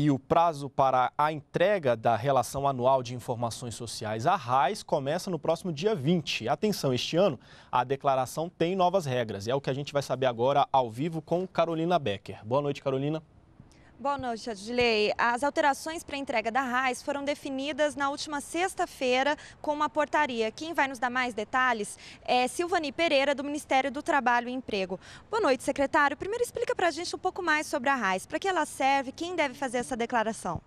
E o prazo para a entrega da Relação Anual de Informações Sociais, a RAIS, começa no próximo dia 20. Atenção, este ano a declaração tem novas regras. É o que a gente vai saber agora ao vivo com Carolina Becker. Boa noite, Carolina. Boa noite, Adilei. As alterações para a entrega da RAIS foram definidas na última sexta-feira com uma portaria. Quem vai nos dar mais detalhes é Silvani Pereira, do Ministério do Trabalho e Emprego. Boa noite, secretário. Primeiro explica para a gente um pouco mais sobre a RAIS. Para que ela serve? Quem deve fazer essa declaração?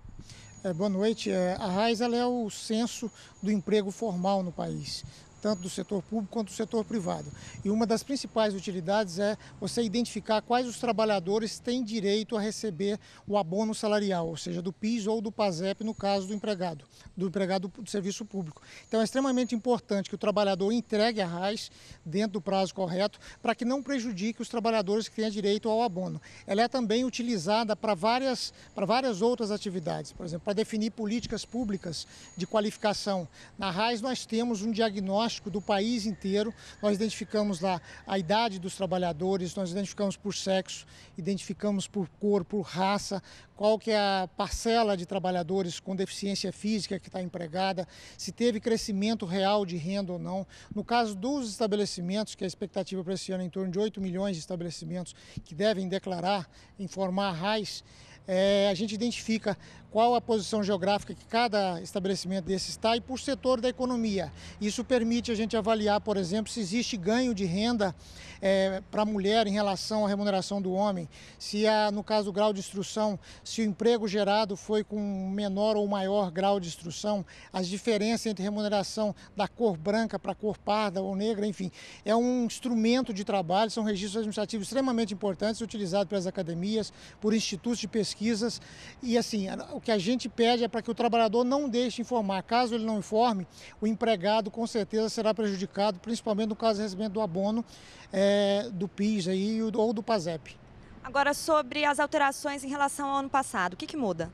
É, boa noite. É, a RAIS é o censo do emprego formal no país tanto do setor público quanto do setor privado. E uma das principais utilidades é você identificar quais os trabalhadores têm direito a receber o abono salarial, ou seja, do PIS ou do PASEP no caso do empregado, do empregado do serviço público. Então é extremamente importante que o trabalhador entregue a RAIS dentro do prazo correto para que não prejudique os trabalhadores que têm direito ao abono. Ela é também utilizada para várias, para várias outras atividades, por exemplo, para definir políticas públicas de qualificação. Na RAIS nós temos um diagnóstico do país inteiro. Nós identificamos lá a idade dos trabalhadores, nós identificamos por sexo, identificamos por cor, por raça, qual que é a parcela de trabalhadores com deficiência física que está empregada, se teve crescimento real de renda ou não. No caso dos estabelecimentos, que a expectativa para esse ano é em torno de 8 milhões de estabelecimentos que devem declarar, informar a RAIS, é, a gente identifica qual a posição geográfica que cada estabelecimento desse está e por setor da economia. Isso permite a gente avaliar, por exemplo, se existe ganho de renda é, para a mulher em relação à remuneração do homem, se há, no caso do grau de instrução, se o emprego gerado foi com menor ou maior grau de instrução, as diferenças entre remuneração da cor branca para a cor parda ou negra, enfim, é um instrumento de trabalho, são registros administrativos extremamente importantes, utilizados pelas academias, por institutos de pesquisas e assim, o o que a gente pede é para que o trabalhador não deixe informar. Caso ele não informe, o empregado com certeza será prejudicado, principalmente no caso do recebimento do abono é, do PIS aí, ou do PASEP. Agora, sobre as alterações em relação ao ano passado, o que, que muda?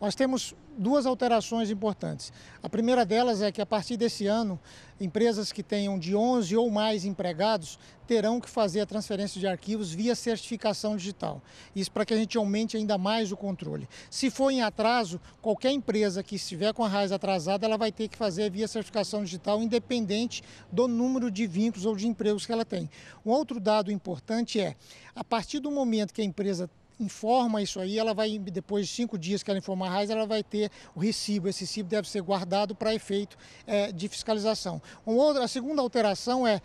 Nós temos duas alterações importantes. A primeira delas é que a partir desse ano, empresas que tenham de 11 ou mais empregados terão que fazer a transferência de arquivos via certificação digital. Isso para que a gente aumente ainda mais o controle. Se for em atraso, qualquer empresa que estiver com a raiz atrasada, ela vai ter que fazer via certificação digital, independente do número de vínculos ou de empregos que ela tem. Um outro dado importante é, a partir do momento que a empresa informa isso aí, ela vai, depois de cinco dias que ela informar a RAIS, ela vai ter o recibo. Esse recibo deve ser guardado para efeito é, de fiscalização. Uma outra, a segunda alteração é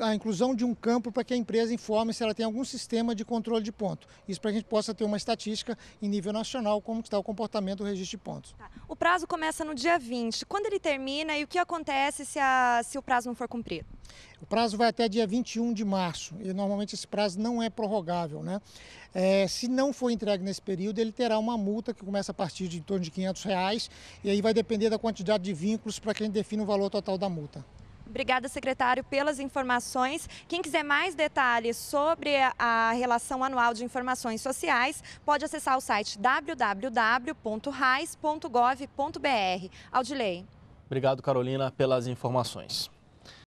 a inclusão de um campo para que a empresa informe se ela tem algum sistema de controle de ponto. Isso para que a gente possa ter uma estatística em nível nacional, como está o comportamento do registro de pontos. Tá. O prazo começa no dia 20. Quando ele termina e o que acontece se, a, se o prazo não for cumprido? O prazo vai até dia 21 de março e normalmente esse prazo não é prorrogável. Né? É, se não for entregue nesse período, ele terá uma multa que começa a partir de em torno de 500 reais e aí vai depender da quantidade de vínculos para que a gente defina o valor total da multa. Obrigada, secretário, pelas informações. Quem quiser mais detalhes sobre a relação anual de informações sociais, pode acessar o site www.rais.gov.br. Audilei. Obrigado, Carolina, pelas informações.